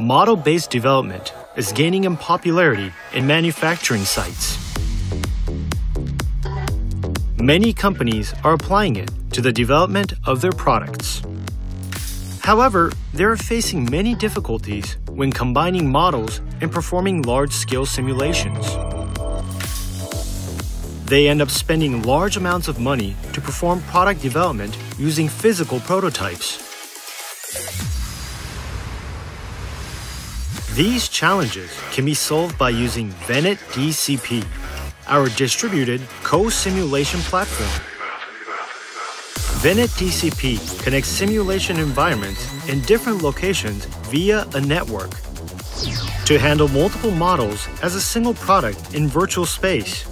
model based development is gaining in popularity in manufacturing sites. Many companies are applying it to the development of their products. However, they are facing many difficulties when combining models and performing large scale simulations. They end up spending large amounts of money to perform product development using physical prototypes. These challenges can be solved by using Venet DCP, our distributed co-simulation platform. Venet DCP connects simulation environments in different locations via a network to handle multiple models as a single product in virtual space.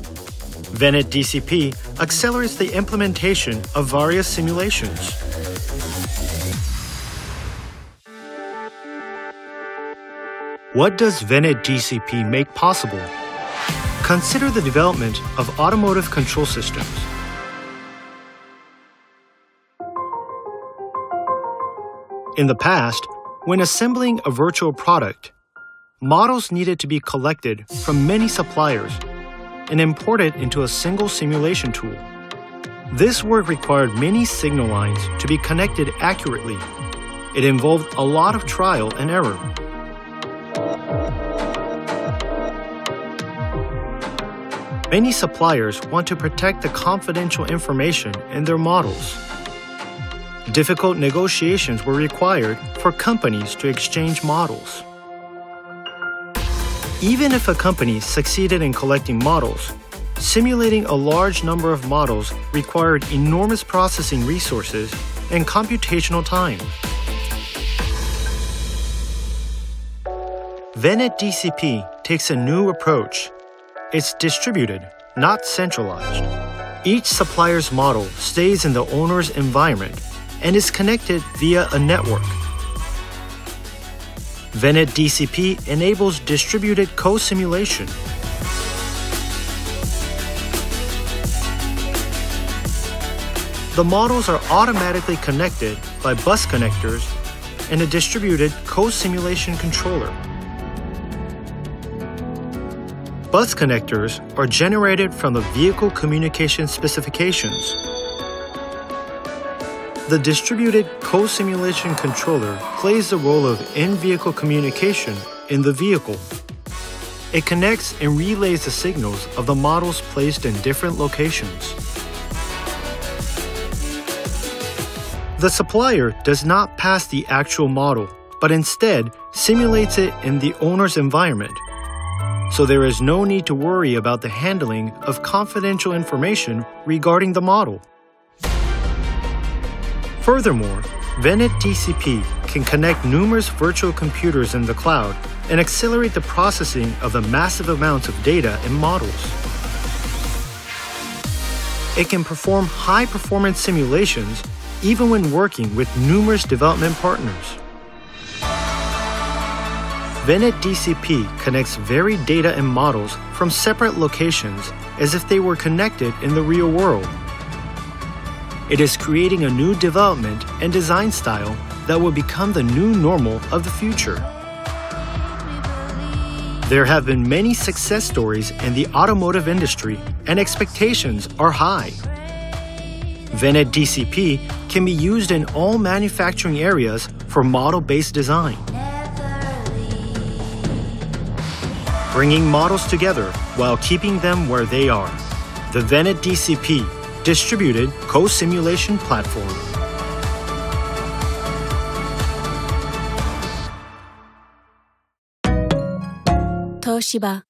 Venet DCP accelerates the implementation of various simulations. What does Venet DCP make possible? Consider the development of automotive control systems. In the past, when assembling a virtual product, models needed to be collected from many suppliers and imported into a single simulation tool. This work required many signal lines to be connected accurately. It involved a lot of trial and error. Many suppliers want to protect the confidential information in their models. Difficult negotiations were required for companies to exchange models. Even if a company succeeded in collecting models, simulating a large number of models required enormous processing resources and computational time. Venet DCP takes a new approach. It's distributed, not centralized. Each supplier's model stays in the owner's environment and is connected via a network. Venet DCP enables distributed co-simulation. The models are automatically connected by bus connectors and a distributed co-simulation controller. Bus connectors are generated from the vehicle communication specifications. The distributed co-simulation controller plays the role of in-vehicle communication in the vehicle. It connects and relays the signals of the models placed in different locations. The supplier does not pass the actual model, but instead simulates it in the owner's environment. So there is no need to worry about the handling of confidential information regarding the model. Furthermore, Venet DCP can connect numerous virtual computers in the cloud and accelerate the processing of the massive amounts of data and models. It can perform high-performance simulations even when working with numerous development partners. Venet DCP connects varied data and models from separate locations as if they were connected in the real world. It is creating a new development and design style that will become the new normal of the future. There have been many success stories in the automotive industry, and expectations are high. Venet DCP can be used in all manufacturing areas for model based design. Bringing models together while keeping them where they are. The Venet DCP distributed co-simulation platform. Toshiba